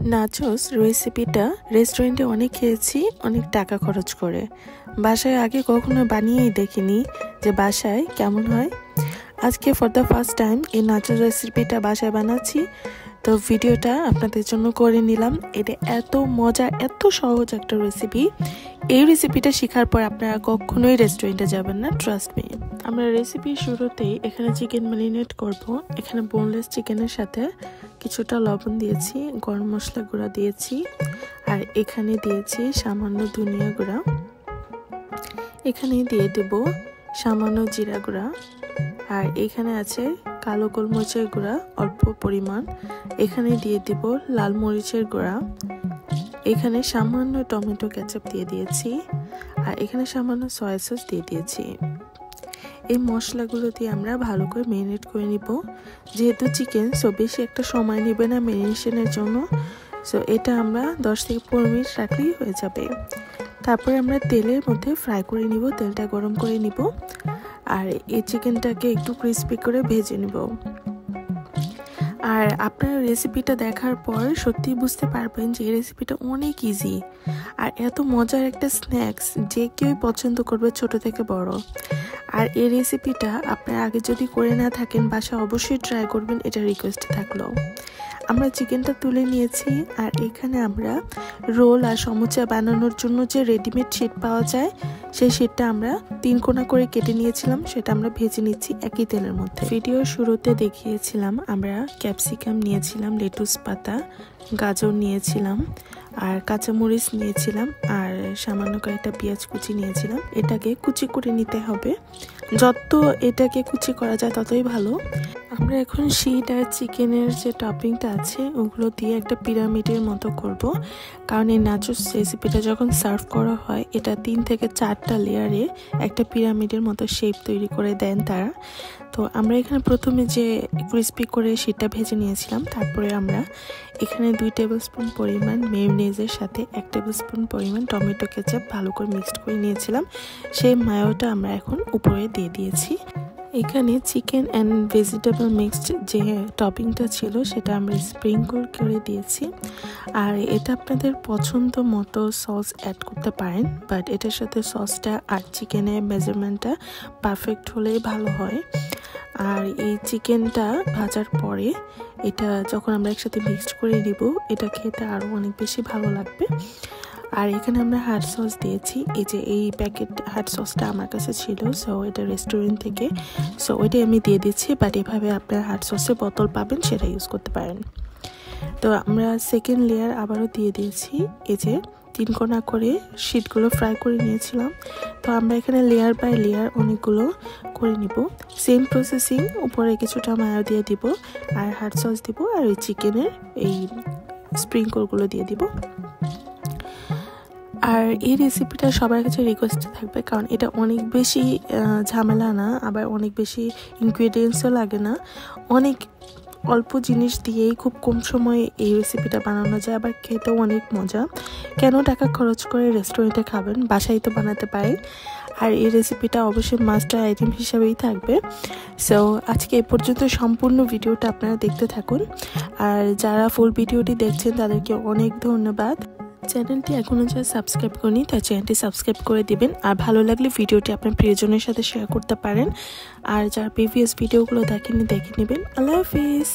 Nachos রেসিপিটা রেস্টুরেন্টে অনেক খেয়েছি, অনেক টাকা খরচ করে। বাসায় আগে কখনো বানিয়েই দেখিনি যে বাসায় কেমন হয়। আজকে ফর দ্য ফার্স্ট টাইম এই নাচোস রেসিপিটা বাসায় বানাচ্ছি। তো ভিডিওটা আপনাদের জন্য করে নিলাম। এটা এত মজা, এত সহজ একটা রেসিপি এই রেসিপিটা শেখার পর আপনারা কখনোই রেস্টুরেন্টে যাবেন না ট্রাস্ট মি আমরা রেসিপি শুরুতেই এখানে চিকেন ম্যারিনেট করব। এখানে বোনলেস চিকেনের সাথে কিছুটা লবণ দিয়েছি, গরম মশলা গুঁড়া দিয়েছি, আর এখানে দিয়েছি সামান্য ধনিয়া গুঁড়া। এখানে দিয়ে দেব সামান্য জিরা গুঁড়া। আর এখানে আছে কালো গোলমরিচের গুঁড়া, অল্প পরিমাণ। এখানে দিয়ে দিব লাল মরিচের গুঁড়া। এখানে সামান্য টমেটো ক্যাচাপ দিয়ে দিয়েছি। আর এখানে সামান্য সয়া সস দিয়ে দিয়েছি। এই মশলাগুলো দিয়ে আমরা ভালো করে ম্যারিনেট করে নিব। যেহেতু চিকেন সো বেশি একটা সময় নেবে না ম্যারিনেশনের জন্য। সো এটা আমরা দশ থেকে পনেরো মিনিট রাখলেই হয়ে যাবে। তারপরে আমরা তেলের মধ্যে ফ্রাই করে নিব, তেলটা গরম করে নিব। আর এই চিকেনটাকে একটু ক্রিস্পি করে ভেজে নেব। আর আপনার রেসিপিটা দেখার পর সত্যি বুঝতে পারবেন যে এই রেসিপিটা অনেক ইজি আর এত মজার একটা স্ন্যাক্স যে কেউই পছন্দ করবে ছোট থেকে বড়। আর এই রেসিপিটা আপনার আগে যদি করে না থাকেন বাসা অবশ্যই ট্রাই করবেন, এটা রিকোয়েস্ট থাকল। আমরা চিকেনটা তুলে নিয়েছি, আর এখানে আমরা রোল আর সমুচা বানানোর জন্য যে রেডিমেড শিট পাওয়া যায় সেই শিটটা আমরা তিন কোনা করে কেটে নিয়েছিলাম, সেটা আমরা ভেজে নিচ্ছি একই তেলের মধ্যে। ভিডিওর শুরুতে দেখিয়েছিলাম, আমরা ক্যাপসিকাম নিয়েছিলাম, লেটুস পাতা, গাজর নিয়েছিলাম, আর কাঁচামরিচ নিয়েছিলাম, আর সামান্য কয়েকটা পেঁয়াজ কুচি নিয়েছিলাম। এটাকে কুচি করে নিতে হবে। যত এটাকে কুচি করা যায় ততই ভালো। আমরা এখন শিট আর চিকেনের যে টপিংটা আছে, ওগুলো দিয়ে একটা পিরামিডের মতো করব। কারণ এই নাচুস রেসিপিটা যখন সার্ভ করা হয়, এটা তিন থেকে চারটা লেয়ারে একটা পিরামিডের মতো শেপ তৈরি করে দেন তারা। তো আমরা এখানে প্রথমে যে ক্রিস্পি করে সেটা ভেজে নিয়েছিলাম, তারপরে আমরা এখানে দুই টেবিল স্পুন পরিমাণ মেয়নেজের সাথে এক টেবিল স্পুন পরিমাণ টমেটো কেচাপ ভালো করে মিক্সড করে নিয়েছিলাম। সেই মায়োটা আমরা এখন উপরে দিয়ে দিয়েছি। এখানে চিকেন অ্যান্ড ভেজিটেবল মিক্সড যে টপিংটা ছিল, সেটা আমরা স্প্রিঙ্কল করে দিয়েছি। আর এটা আপনাদের পছন্দ মতো সস অ্যাড করতে পারেন বাট এটার সাথে সসটা আর চিকেনের মেজারমেন্টটা পারফেক্ট হলেই ভালো হয়। আর এই চিকেনটা ভাজার পরে এটা যখন আমরা একসাথে মিক্সড করে দিব এটা খেতে আরও অনেক বেশি ভালো লাগবে। আর এখানে আমরা হার্ড সস দিয়েছি। এই যে এই প্যাকেট হার্ড সসটা আমার কাছে ছিল সো এটা রেস্টুরেন্ট থেকে। সো ওইটাই আমি দিয়ে দিচ্ছি বাট এভাবে আপনার হার্ড সসের বোতল পাবেন, সেটা ইউজ করতে পারেন। তো আমরা সেকেন্ড লেয়ার আবারও দিয়ে দিয়েছি। এই যে তিন কোনা করে শিটগুলো ফ্রাই করে নিয়েছিলাম। তো আমরা এখানে লেয়ার বাই লেয়ার অনেকগুলো করে নিব। সেম প্রসেসিং উপরে কিছুটা মায়া দিয়ে দিব, আর হার্ড সস দিব, আর ওই চিকেনের এই স্প্রিঙ্কলগুলো দিয়ে দিব। আর এই রেসিপিটা সবার কাছে রিকোয়েস্ট থাকবে, কারণ এটা অনেক বেশি ঝামেলা না, আবার অনেক বেশি ইনগ্রিডিয়েন্টসও লাগে না। অনেক অল্প জিনিস দিয়েই খুব কম সময়ে এই রেসিপিটা বানানো যায়, আবার খেতেও অনেক মজা। কেন টাকা খরচ করে রেস্টুরেন্টে খাবেন? বাসায় তো বানাতে পারেন। আর এই রেসিপিটা অবশ্যই মাস্টার আইটেম হিসাবেই থাকবে। সো আজকে এ পর্যন্ত সম্পূর্ণ ভিডিওটা আপনারা দেখতে থাকুন। আর যারা ফুল ভিডিওটি দেখছেন, তাদেরকে অনেক ধন্যবাদ। চ্যানেলটি এখনও যারা সাবস্ক্রাইব করেনি, তার চ্যানেলটি সাবস্ক্রাইব করে দিবেন। আর ভালো লাগলে ভিডিওটি আপনার প্রিয়জনের সাথে শেয়ার করতে পারেন। আর যারা প্রিভিয়াস ভিডিওগুলো দেখেনি দেখে নেবেন। আল্লাহ হাফিজ।